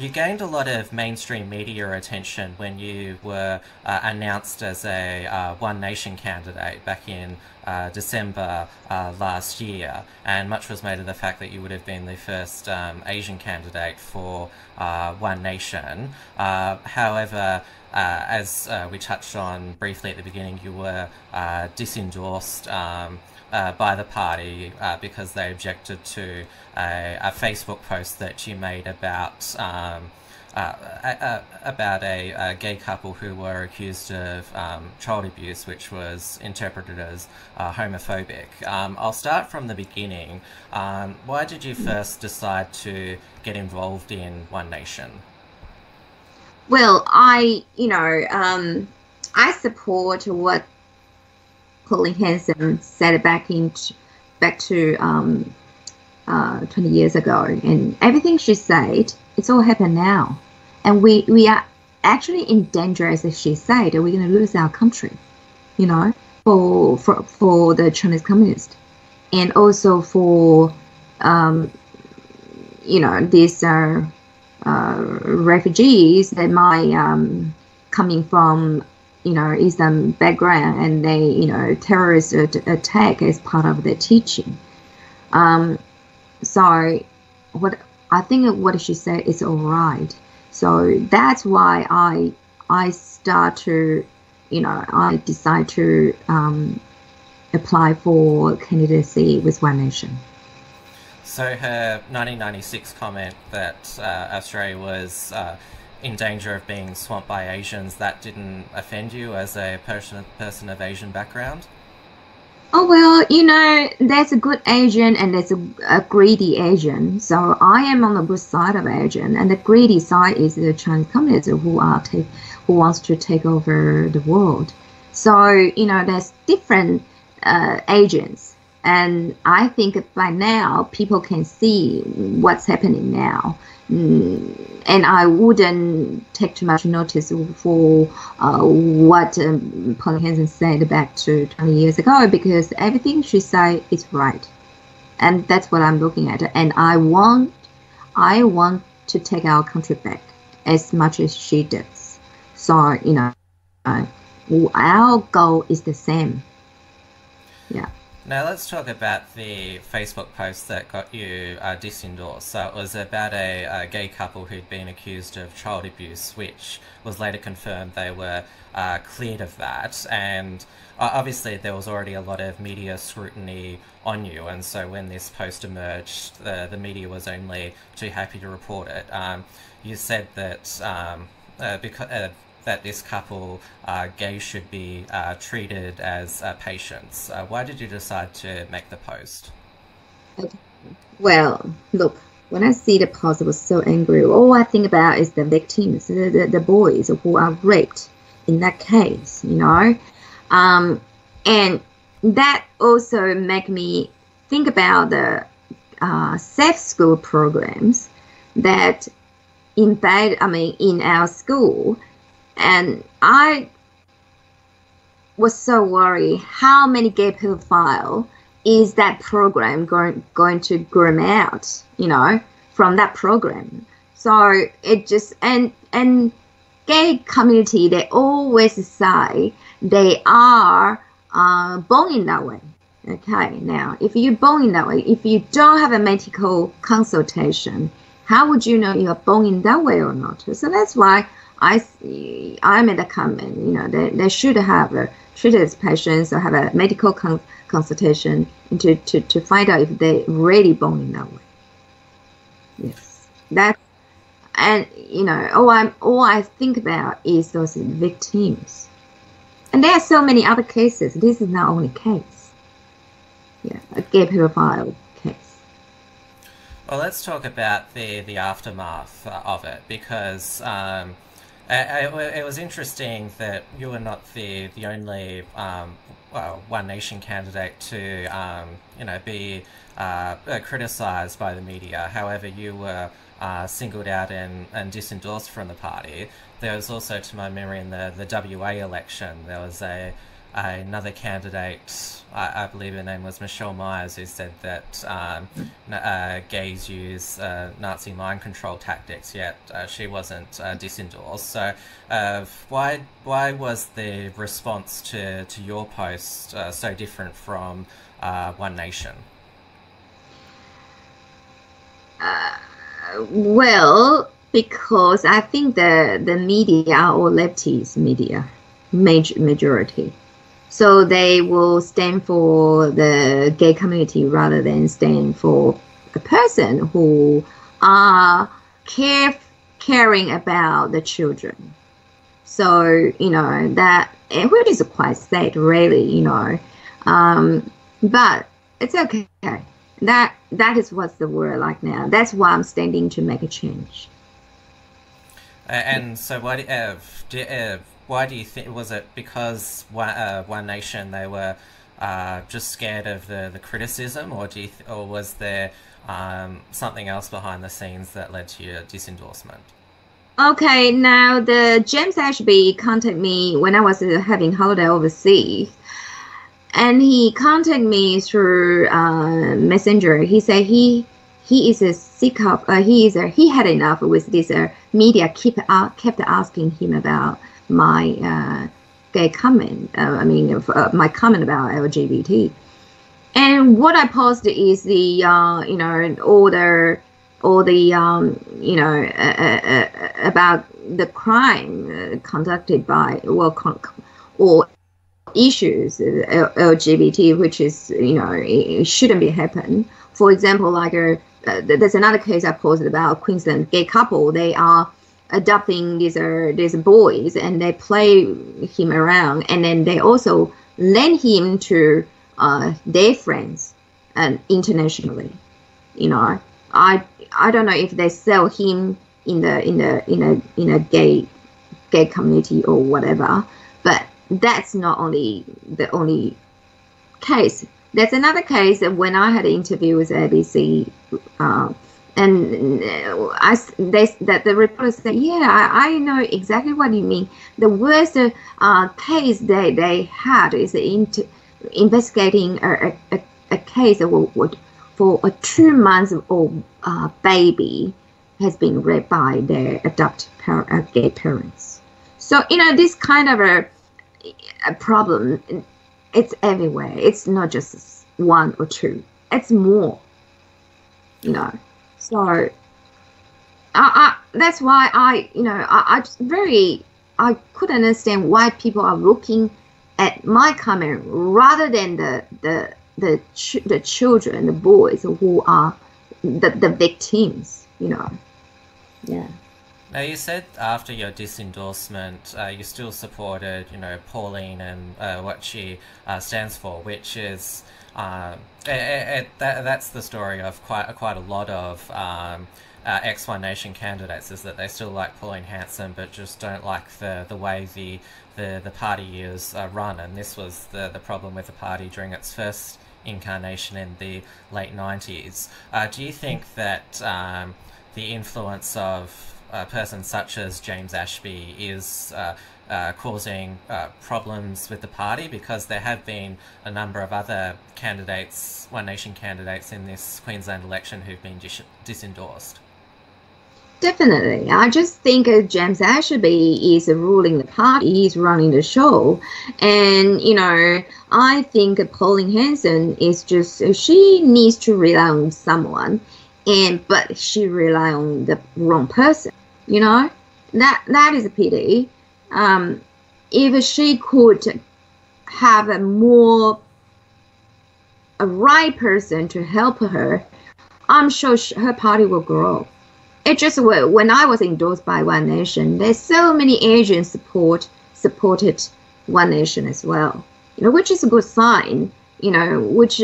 you gained a lot of mainstream media attention when you were uh, announced as a uh, One Nation candidate back in uh, December uh, last year, and much was made of the fact that you would have been the first um, Asian candidate for uh, One Nation. Uh, as we touched on briefly at the beginning, you were disendorsed. Um, uh, by the party uh, because they objected to a, a, Facebook post that you made about um, uh, a, about a, a, gay couple who were accused of um, child abuse, which was interpreted as uh, homophobic. Um, I'll start from the beginning. Um, why did you first decide to get involved in One Nation? Well, I, you know, um, I support what Pauline Hanson said back in back to um, uh, 20 years ago, and everything she said, it's all happened now, and we we are actually in danger, as she said, we're going to lose our country, you know, for for for the Chinese communist, and also for um, you know these uh, uh, refugees that might um, coming from you know, Islam background and they, you know, terrorist attack as part of their teaching. Um, so what I think what she said is all right. So that's why I I start to, you know, I decide to um, apply for candidacy with One Nation. So her 1996 comment that uh, Australia was uh, in danger of being swamped by Asians, that didn't offend you as a person person of Asian background? Oh well, you know, there's a good Asian and there's a, a, greedy Asian. So I am on the good side of Asian, and the greedy side is the Chinese communists who are take, who wants to take over the world. So you know, there's different uh, Asians, and I think by now people can see what's happening now. Mm, and I wouldn't take too much notice for uh, what um, Pauline Hanson said back to 20 years ago because everything she said is right, and that's what I'm looking at. And I want, I want to take our country back as much as she does. So you know, uh, our goal is the same. Yeah. Now let's talk about the Facebook post that got you uh, disendorsed. So it was about a, a, gay couple who'd been accused of child abuse, which was later confirmed they were uh, cleared of that. And uh, obviously there was already a lot of media scrutiny on you, and so when this post emerged, the, the media was only too happy to report it. Um, you said that um, uh, because uh, that this couple, uh, gays, should be uh, treated as uh, patients. Uh, why did you decide to make the post? Well, look, when I see the post, I was so angry. All I think about is the victims, the, the, the boys who are raped in that case, you know? Um, and that also make me think about the uh, safe school programs that embed, I mean, in our school and I was so worried how many gay pedophile is that program going going to groom out, you know, from that program. So it just and and gay community they always say they are uh, born in that way. Okay, now if you're born in that way, if you don't have a medical consultation, how would you know you're born in that way or not? So that's why I, I made a comment, you know, they, they should have a treated patients or have a medical con- consultation to, to, to find out if they're really born in that way. Yes, that, and you know, all I'm all I think about is those victims, and there are so many other cases. This is not only case. Yeah, a gay pedophile case. Well, let's talk about the the aftermath of it because. Um, it was interesting that you were not the the only um, well, One Nation candidate to um, you know be uh, criticised by the media. However, you were uh, singled out and, and disendorsed from the party. There was also, to my memory, in the, the WA election, there was a another candidate, I, I, believe her name was Michelle Myers, who said that um, uh, gays use uh, Nazi mind control tactics, yet uh, she wasn't uh, disendorsed. So, uh, why why was the response to, to your post uh, so different from One Nation? well, because I think the the media are all lefties media, major majority. So they will stand for the gay community rather than stand for a person who are care caring about the children. So you know that which is quite sad, really. You know, um, but it's okay. That that is what's the world like now. That's why I'm standing to make a change. And so, why do, uh, do, uh, why do you think was it because one, uh, one nation they were uh, just scared of the, the criticism, or do or was there um, something else behind the scenes that led to your disendorsement? Okay, now the James Ashby contacted me when I was uh, having holiday overseas, and he contacted me through uh, messenger. He said he he is a sick of uh, he is a, he had enough with this uh, media keep uh, kept asking him about my uh, gay comment. Uh, I mean, uh, my comment about LGBT. And what I posted is the you know all the all the um, you know about the crime conducted by well con- or issues LGBT, which is you know it shouldn't be happen. For example, like a, Uh, there's another case I posted about Queensland gay couple. They are adopting these are these boys and they play him around and then they also lend him to uh, their friends and internationally you know i i don't know if they sell him in the in the in a in a gay gay community or whatever but that's not only the only case there's another case that when i had an interview with abc uh, and uh, I, they, that the reporter said, yeah, I, I, know exactly what you mean. The worst uh, case they, they had is into investigating a, a, a case would, for a two months old uh, baby has been raped by their adopted uh, gay parents. So, you know, this kind of a, a problem, it's everywhere. It's not just one or two. It's more, you know. So I, I, that's why I, you know, I, I just very, I couldn't understand why people are looking at my comment rather than the the the ch- the children, the boys who are the the victims, you know. Yeah. Now you said after your disendorsement, uh, you still supported, you know, Pauline and uh, what she uh, stands for, which is um, it, it, that, that's the story of quite quite a lot of um, uh, X One Nation candidates is that they still like Pauline Hanson, but just don't like the, the way the the, the party is uh, run. And this was the, the problem with the party during its first incarnation in the late 90s. Uh, do you think that um, the influence of a person such as James Ashby is uh, uh, causing uh, problems with the party because there have been a number of other candidates, One Nation candidates in this Queensland election who've been dis- disendorsed. Definitely. I just think James Ashby is ruling the party, he's running the show. And, you know, I think Pauline Hanson is just, she needs to rely on someone, and but she rely on the wrong person, you know? That That is a pity um, if she could have a more a right person to help her, I'm sure she, her party will grow. It just when I was endorsed by One Nation, there's so many Asian support supported One Nation as well. You know, which is a good sign. You know, which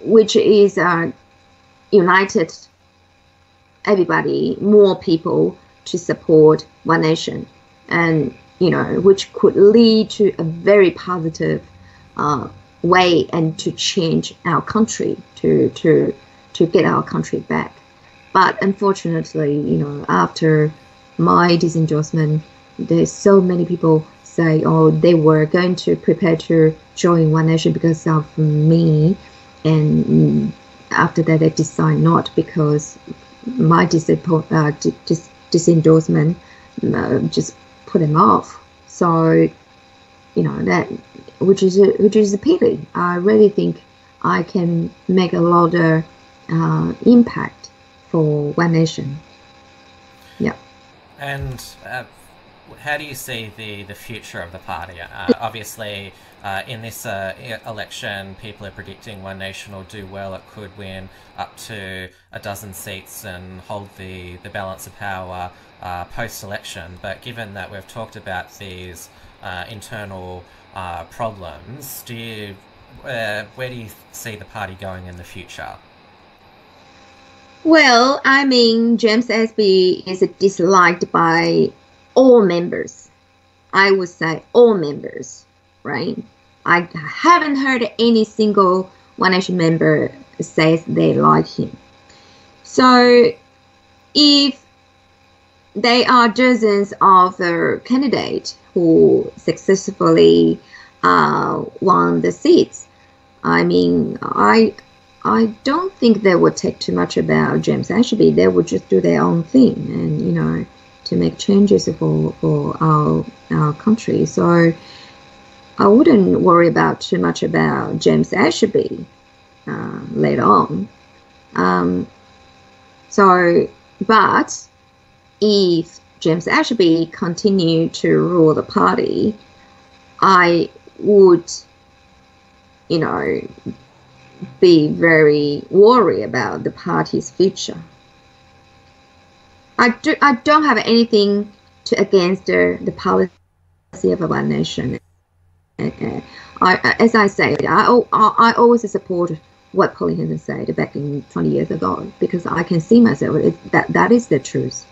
which is uh, united everybody, more people to support One Nation and you know, which could lead to a very positive uh, way and to change our country to to to get our country back. But unfortunately, you know, after my disendorsement, there's so many people say, oh, they were going to prepare to join One Nation because of me, and after that they decide not because my disendorsement uh, dis- disendorsement uh, just put them off. So, you know that, which is a, which is a pity. I really think I can make a lot of uh, impact for One Nation. Yeah. And uh, how do you see the, the future of the party? Uh, obviously, uh, in this uh, election, people are predicting One Nation will do well. It could win up to a dozen seats and hold the, the balance of power uh, post election. But given that we've talked about these uh, internal uh, problems, do you where do you see the party going in the future? Well, I mean, James Ashby is disliked by all members. I would say all members, right? I haven't heard any single One Nation member says they like him. So if there are dozens of candidates who successfully uh, won the seats, I mean, I I don't think they would take too much about James Ashby. They would just do their own thing, and you know, to make changes for for our our country. So I wouldn't worry about too much about James Ashby uh, later on. Um, so, but if James Ashby continued to rule the party, I would, you know, be very worried about the party's future. I, do, I don't have anything to against the, the policy of One Nation. I, as I said, I, I always support what Pauline Hanson said back in 20 years ago because I can see myself it, that that is the truth.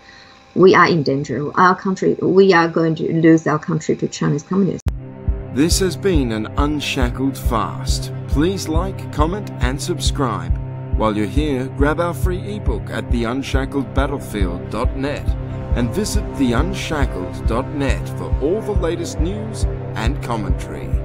We are in danger. Our country, we are going to lose our country to Chinese communists. This has been an Unshackled Fast. Please like, comment, and subscribe. While you're here, grab our free ebook at theunshackledbattlefield.net and visit theunshackled.net for all the latest news and commentary.